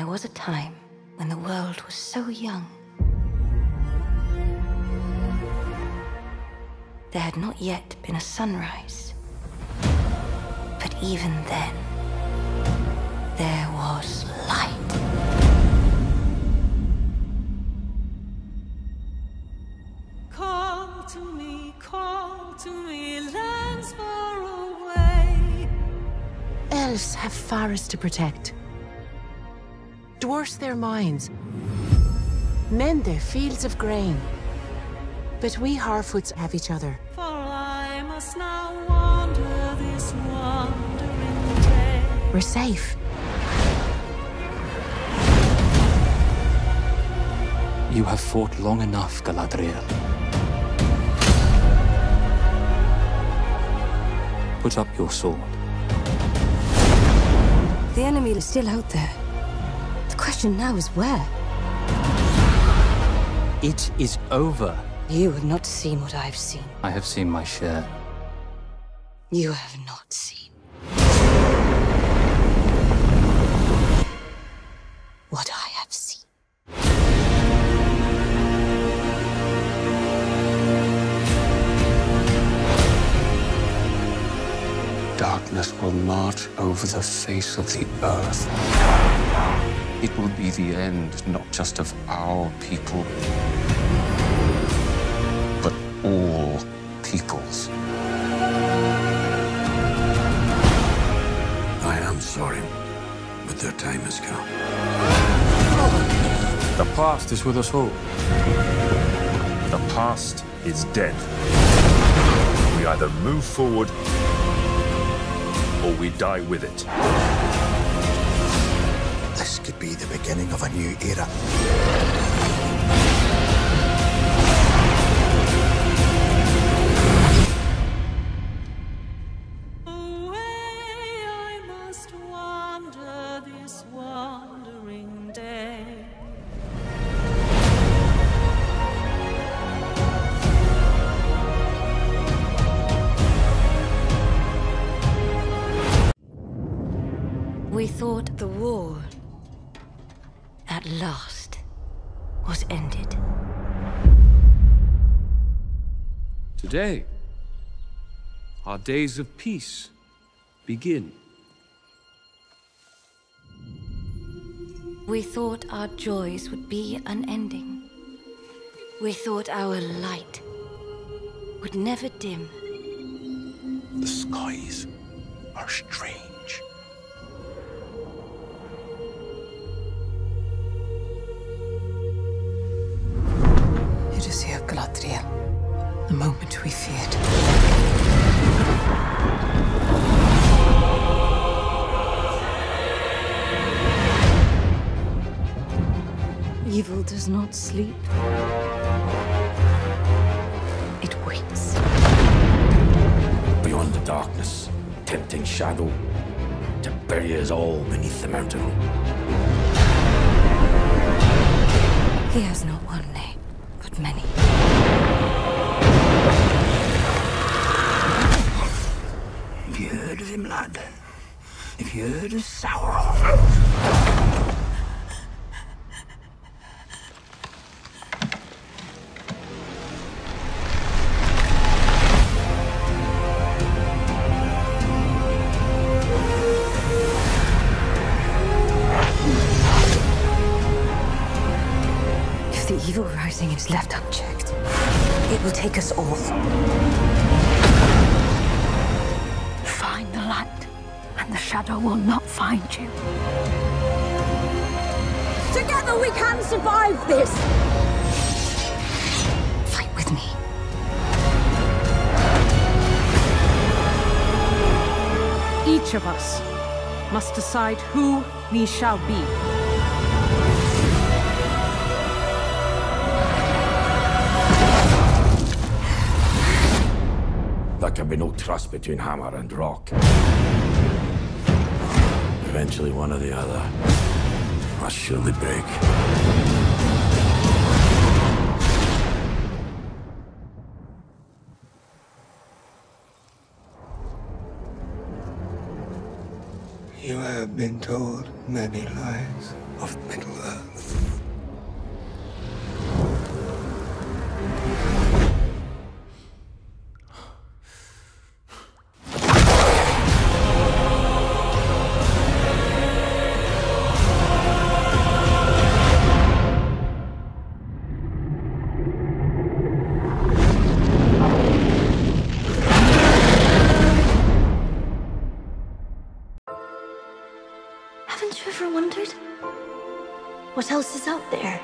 There was a time when the world was so young. There had not yet been a sunrise. But even then, there was light. Call to me, call to me, lands far away. Elves have forests to protect. Dwarfs their mines. Men their fields of grain. But we Harfoots have each other. For I must now wander this wandering day. We're safe. You have fought long enough, Galadriel. Put up your sword. The enemy is still out there. The question now is where? It is over. You have not seen what I've seen. I have seen my share. You have not seen. What I have seen. Darkness will march over the face of the earth. It will be the end, not just of our people, but all peoples. I am sorry, but their time has come. The past is with us all. The past is dead. We either move forward or we die with it. This could be the beginning of a new era. We thought the war, at last, was ended. Today, our days of peace begin. We thought our joys would be unending. We thought our light would never dim. The skies are strange. Here, Galadriel. The moment we feared. Evil does not sleep. It waits. Beyond the darkness, tempting shadow to bury us all beneath the mountain. Sauron? If the evil rising is left unchecked, it will take us all. Shadow will not find you. Together we can survive this! Fight with me. Each of us must decide who we shall be. There can be no trust between hammer and rock. Eventually, one or the other must surely break. You have been told many lies of Middle else is out there?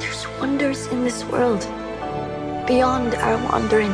There's wonders in this world beyond our wandering.